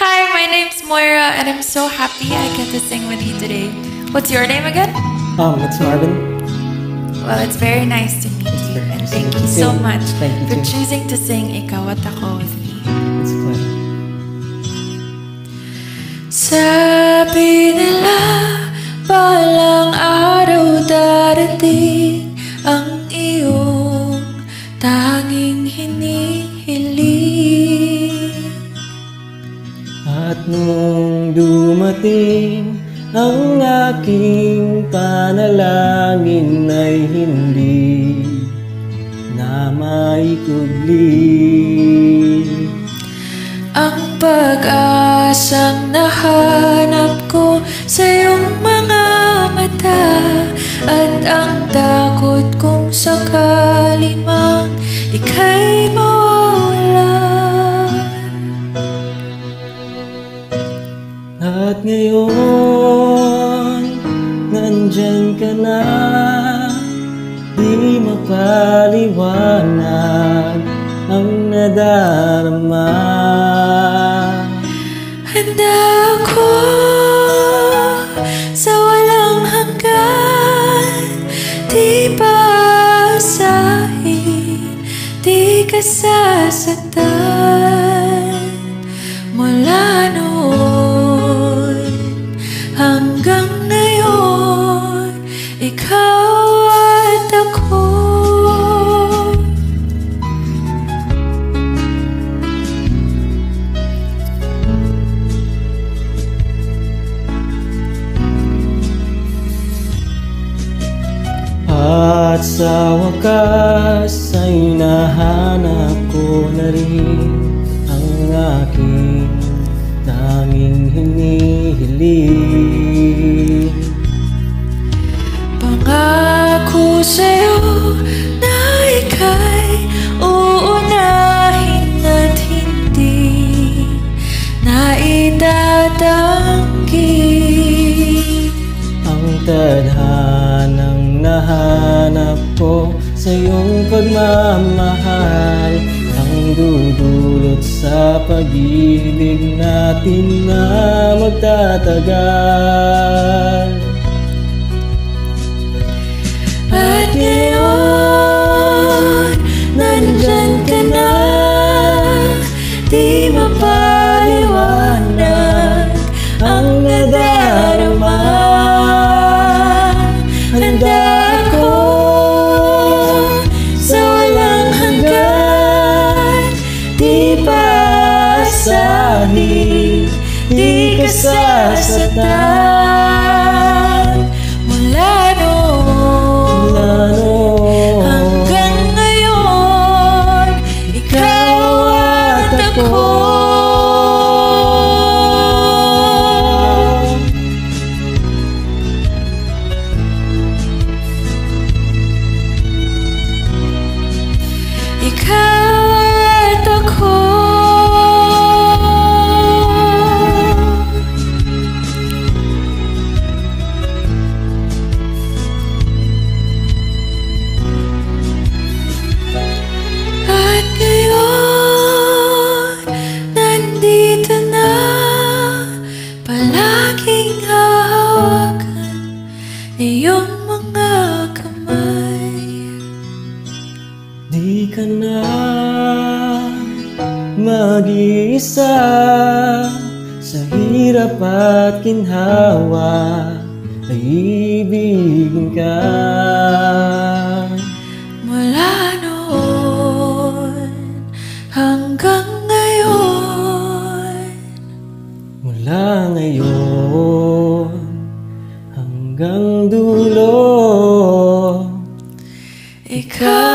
Hi, my name's Moira, and I'm so happy I get to sing with you today. What's your name again? Um, it's Marvin. Well, it's very nice to meet you, and thank you so much Thank you for choosing to sing Ikaw at Ako with me. It's a pleasure. Sabi nila, balang araw darating ang iyong tanging hinihiling. Nung dumating ang aking panalangin ay hindi na maikubli. Ang pag-asang nahanap ko sa iyong mga mata At ang takot kong sakali mang ika'y Ngayon, nandyan ka na. Di mapaliwanag ang nadarama. Handa ako sa walang hanggan. Di basahin, di ka sasaktan hanggang ngayon Ikaw at ako. At sa wakas ay nahanap ko na rin ang aking tanging hinihiling tadhanang nahanap ko sa iyong pagmamahal. Ang dudulot sa pag-ibig natin na magtatagal pasahin, di ka noon Mula noon hanggang ngayon Ikaw at ako. Ikaw mag-iisa Sa hirap at kinhawa Ay ibigin ka. Mula noon hanggang ngayon. Mula ngayon hanggang dulo. Ikaw